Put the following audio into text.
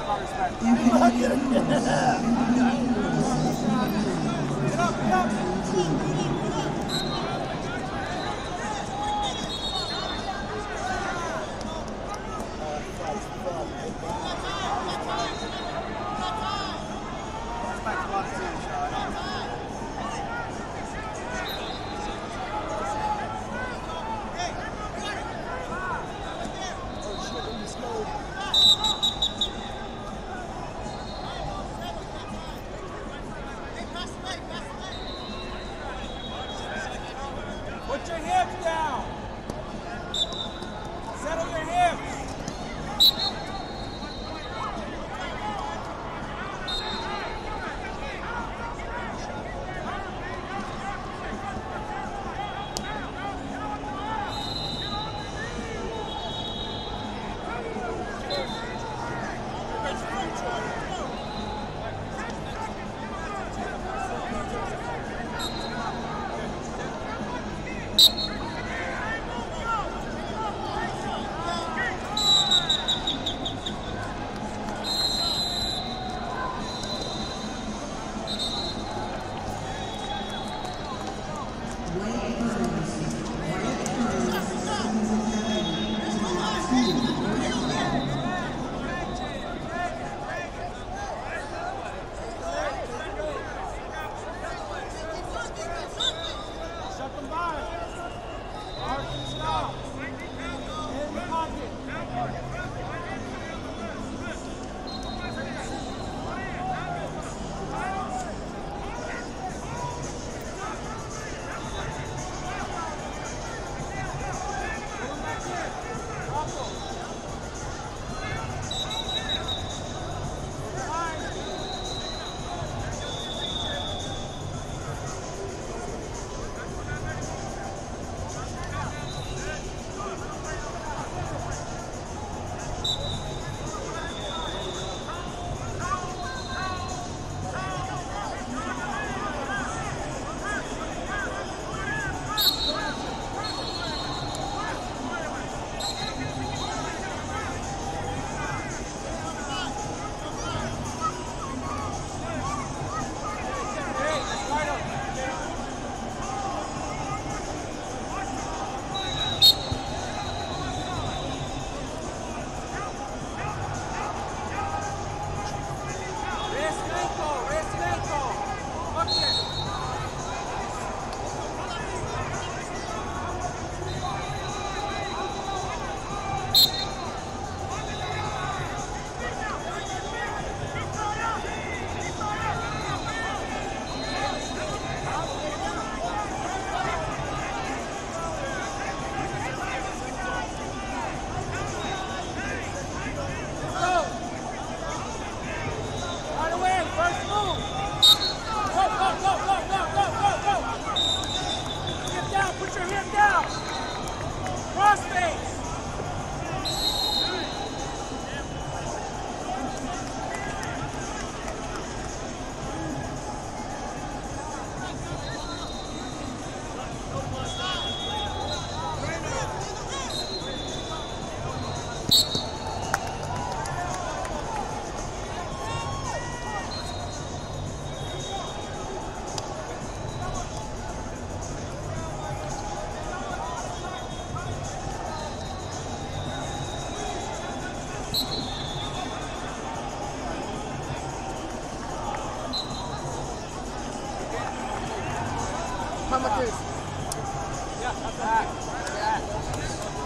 Afghanistan. your hips down. Come on, is? Yeah, back. Yeah.